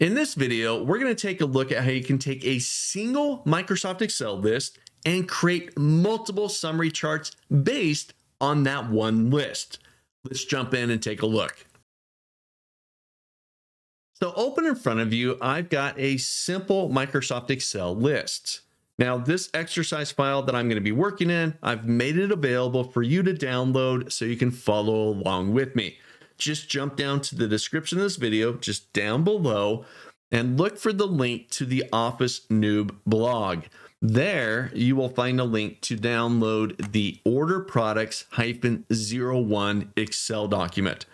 In this video, we're going to take a look at how you can take a single Microsoft Excel list and create multiple summary charts based on that one list. Let's jump in and take a look. So open in front of you, I've got a simple Microsoft Excel list. Now this exercise file that I'm going to be working in, I've made it available for you to download so you can follow along with me just jump down to the description of this video, just down below, and look for the link to the Office Noob blog. There, you will find a link to download the Order Products 01 Excel document.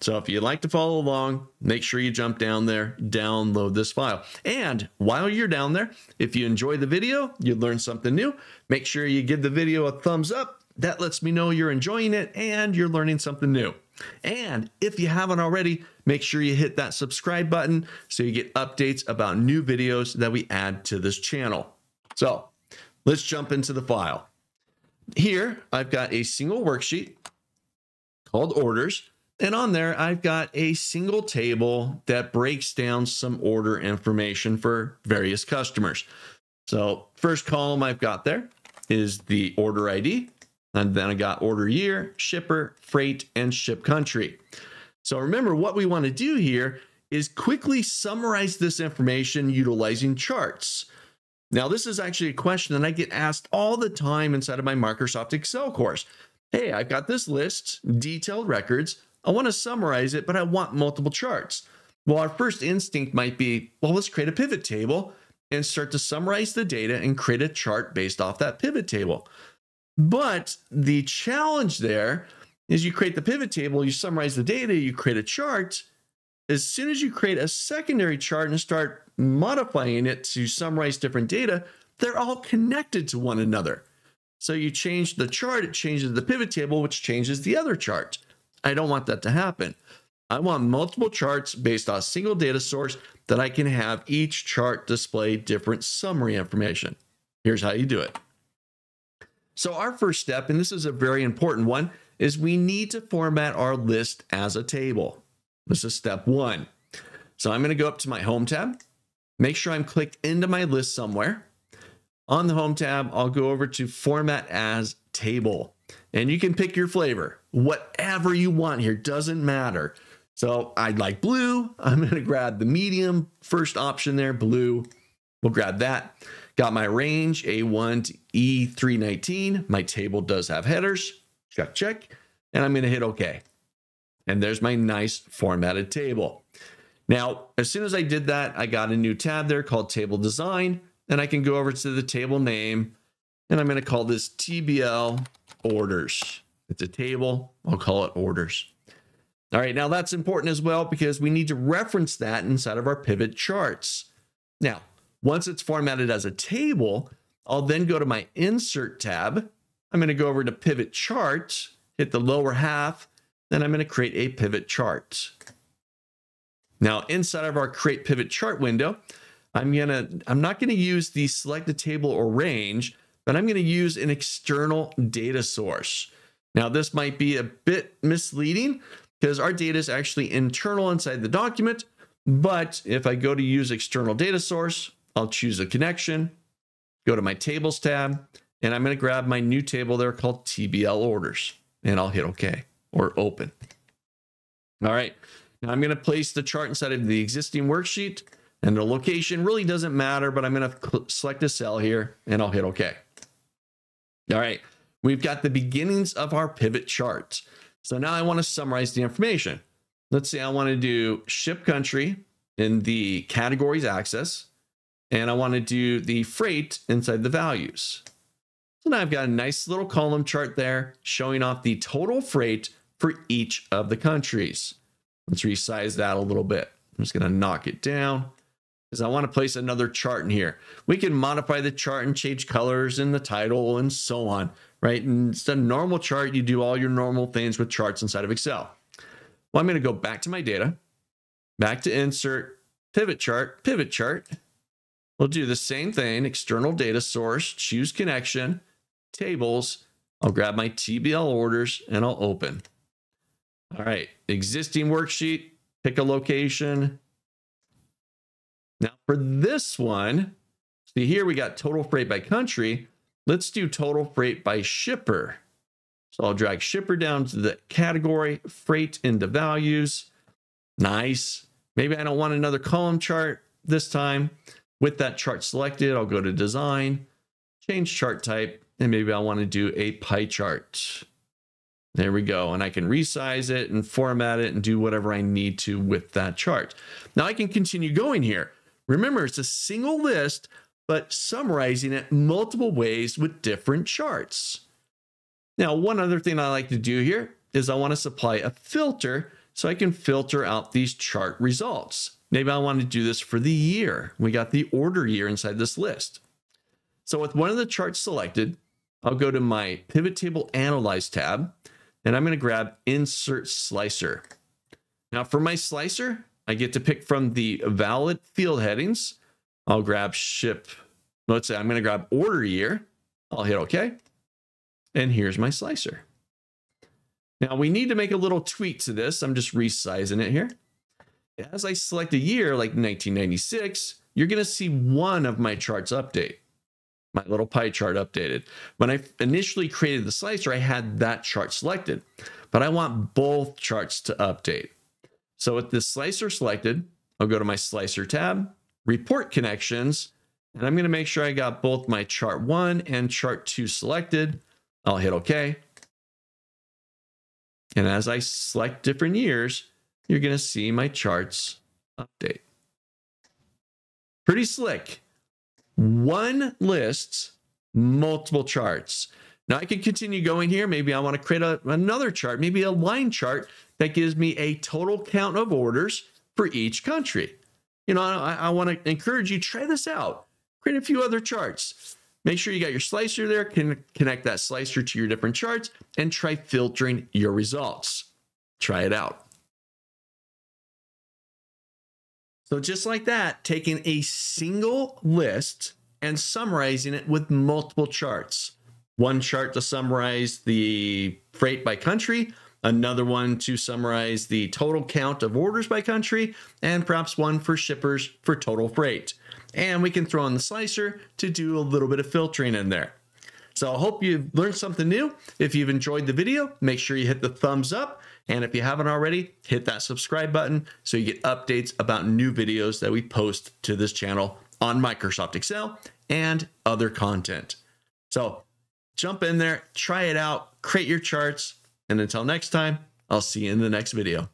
So if you'd like to follow along, make sure you jump down there, download this file. And while you're down there, if you enjoy the video, you learn something new, make sure you give the video a thumbs up. That lets me know you're enjoying it and you're learning something new. And if you haven't already, make sure you hit that subscribe button so you get updates about new videos that we add to this channel. So let's jump into the file. Here, I've got a single worksheet called orders. And on there, I've got a single table that breaks down some order information for various customers. So first column I've got there is the order ID. And then I got order year, shipper, freight, and ship country. So remember what we want to do here is quickly summarize this information utilizing charts. Now, this is actually a question that I get asked all the time inside of my Microsoft Excel course. Hey, I've got this list, detailed records. I want to summarize it, but I want multiple charts. Well, our first instinct might be, well, let's create a pivot table and start to summarize the data and create a chart based off that pivot table. But the challenge there is you create the pivot table, you summarize the data, you create a chart. As soon as you create a secondary chart and start modifying it to summarize different data, they're all connected to one another. So you change the chart, it changes the pivot table, which changes the other chart. I don't want that to happen. I want multiple charts based on a single data source that I can have each chart display different summary information. Here's how you do it. So our first step, and this is a very important one, is we need to format our list as a table. This is step one. So I'm going to go up to my home tab, make sure I'm clicked into my list somewhere. On the home tab, I'll go over to format as table and you can pick your flavor, whatever you want here, doesn't matter. So I'd like blue. I'm going to grab the medium first option there, blue. We'll grab that. Got my range A1 to E319. My table does have headers. Check, check. And I'm going to hit OK. And there's my nice formatted table. Now, as soon as I did that, I got a new tab there called Table Design. And I can go over to the table name. And I'm going to call this TBL Orders. It's a table. I'll call it Orders. All right, now that's important as well because we need to reference that inside of our pivot charts. Now, once it's formatted as a table, I'll then go to my Insert tab. I'm going to go over to Pivot Chart, hit the lower half, then I'm going to create a pivot chart. Now, inside of our Create Pivot Chart window, I'm going to, I'm not going to use the Select a Table or Range, but I'm going to use an external data source. Now, this might be a bit misleading because our data is actually internal inside the document, but if I go to use external data source, I'll choose a connection, go to my tables tab, and I'm going to grab my new table there called TBL orders, and I'll hit OK or open. All right, now I'm going to place the chart inside of the existing worksheet, and the location really doesn't matter, but I'm going to select a cell here, and I'll hit OK. All right, we've got the beginnings of our pivot chart. So now I want to summarize the information. Let's say I want to do ship country in the categories axis and I want to do the freight inside the values. So now I've got a nice little column chart there showing off the total freight for each of the countries. Let's resize that a little bit. I'm just going to knock it down because I want to place another chart in here. We can modify the chart and change colors in the title and so on, right? And it's a normal chart. You do all your normal things with charts inside of Excel. Well, I'm going to go back to my data, back to insert, pivot chart, pivot chart, We'll do the same thing, external data source, choose connection, tables. I'll grab my TBL orders and I'll open. All right, existing worksheet, pick a location. Now for this one, see here we got total freight by country. Let's do total freight by shipper. So I'll drag shipper down to the category, freight into values. Nice. Maybe I don't want another column chart this time. With that chart selected, I'll go to design, change chart type, and maybe I want to do a pie chart. There we go. And I can resize it and format it and do whatever I need to with that chart. Now I can continue going here. Remember, it's a single list, but summarizing it multiple ways with different charts. Now, one other thing I like to do here is I want to supply a filter so I can filter out these chart results. Maybe I want to do this for the year. We got the order year inside this list. So with one of the charts selected, I'll go to my pivot table analyze tab and I'm going to grab insert slicer. Now for my slicer, I get to pick from the valid field headings. I'll grab ship. Let's say I'm going to grab order year. I'll hit OK. And here's my slicer. Now we need to make a little tweak to this. I'm just resizing it here. As I select a year like 1996, you're going to see one of my charts update, my little pie chart updated. When I initially created the slicer, I had that chart selected, but I want both charts to update. So with this slicer selected, I'll go to my slicer tab, report connections, and I'm going to make sure I got both my chart one and chart two selected. I'll hit OK. And as I select different years, you're going to see my charts update. Pretty slick. One lists multiple charts. Now I can continue going here. Maybe I want to create a, another chart, maybe a line chart that gives me a total count of orders for each country. You know, I, I want to encourage you, try this out. Create a few other charts. Make sure you got your slicer there, can connect that slicer to your different charts and try filtering your results. Try it out. So just like that, taking a single list and summarizing it with multiple charts. One chart to summarize the freight by country, another one to summarize the total count of orders by country, and perhaps one for shippers for total freight. And we can throw in the slicer to do a little bit of filtering in there. So I hope you've learned something new. If you've enjoyed the video, make sure you hit the thumbs up. And if you haven't already, hit that subscribe button so you get updates about new videos that we post to this channel on Microsoft Excel and other content. So jump in there, try it out, create your charts. And until next time, I'll see you in the next video.